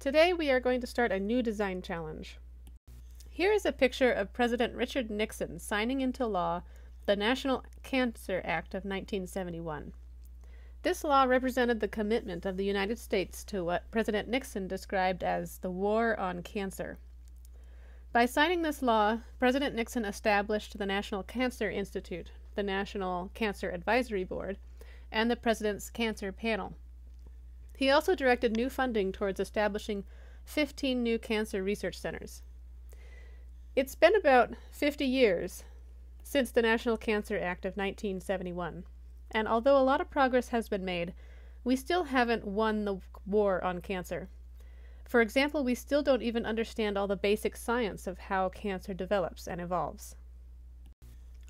Today we are going to start a new design challenge. Here is a picture of President Richard Nixon signing into law the National Cancer Act of 1971. This law represented the commitment of the United States to what President Nixon described as the war on cancer. By signing this law, President Nixon established the National Cancer Institute, the National Cancer Advisory Board, and the President's Cancer Panel. He also directed new funding towards establishing 15 new cancer research centers. It's been about 50 years since the National Cancer Act of 1971, and although a lot of progress has been made, we still haven't won the war on cancer. For example, we still don't even understand all the basic science of how cancer develops and evolves.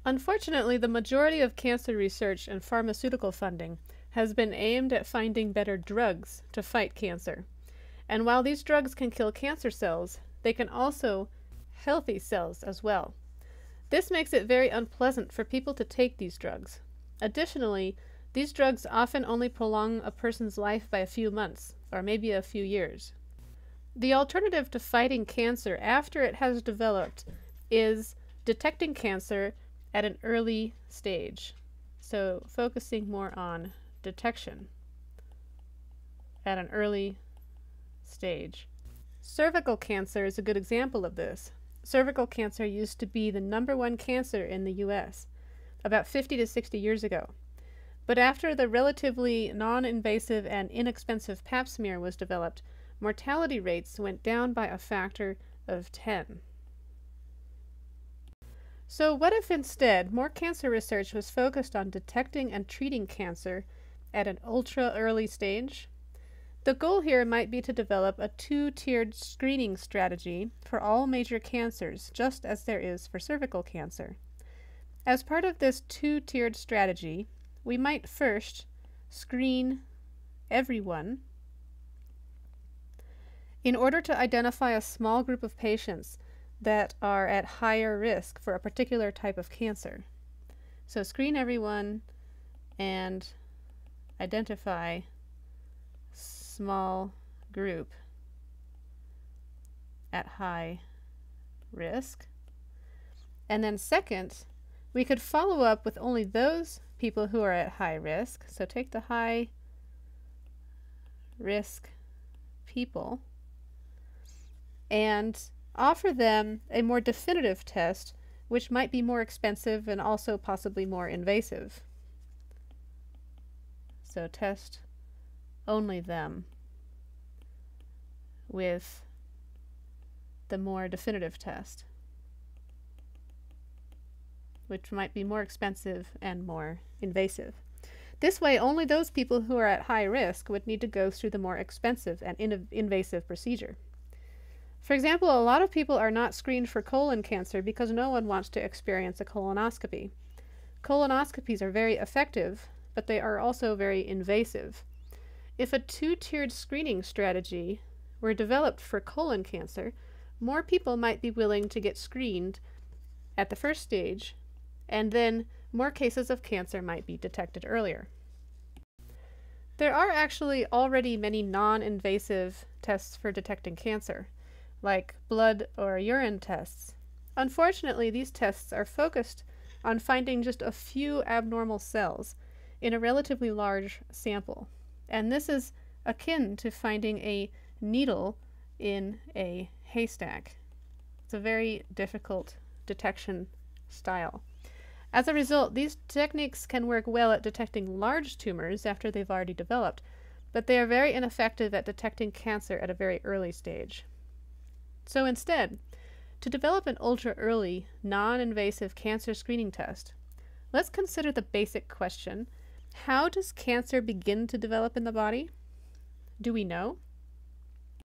Unfortunately, the majority of cancer research and pharmaceutical funding has been aimed at finding better drugs to fight cancer. And while these drugs can kill cancer cells, they can also healthy cells as well. This makes it very unpleasant for people to take these drugs. Additionally, these drugs often only prolong a person's life by a few months, or maybe a few years. The alternative to fighting cancer after it has developed is detecting cancer at an early stage. So, focusing more on detection at an early stage. Cervical cancer is a good example of this. Cervical cancer used to be the number one cancer in the US about 50 to 60 years ago. But after the relatively non invasive and inexpensive pap smear was developed, mortality rates went down by a factor of 10. So, what if instead more cancer research was focused on detecting and treating cancer at an ultra early stage? The goal here might be to develop a two tiered screening strategy for all major cancers, just as there is for cervical cancer. As part of this two tiered strategy, we might first screen everyone in order to identify a small group of patients that are at higher risk for a particular type of cancer. So, screen everyone and identify small group at high risk. And then, second, we could follow up with only those people who are at high risk. So, take the high risk people and offer them a more definitive test, which might be more expensive and also possibly more invasive. So test only them with the more definitive test, which might be more expensive and more invasive. This way, only those people who are at high risk would need to go through the more expensive and in- invasive procedure. For example, a lot of people are not screened for colon cancer because no one wants to experience a colonoscopy. Colonoscopies are very effective, but they are also very invasive. If a two tiered screening strategy were developed for colon cancer, more people might be willing to get screened at the first stage, and then more cases of cancer might be detected earlier. There are actually already many non invasive tests for detecting cancer, like blood or urine tests. Unfortunately, these tests are focused on finding just a few abnormal cells in a relatively large sample. And this is akin to finding a needle in a haystack. It's a very difficult detection style. As a result, these techniques can work well at detecting large tumors after they've already developed, but they are very ineffective at detecting cancer at a very early stage. So instead, to develop an ultra early, non invasive cancer screening test, let's consider the basic question how does cancer begin to develop in the body? Do we know?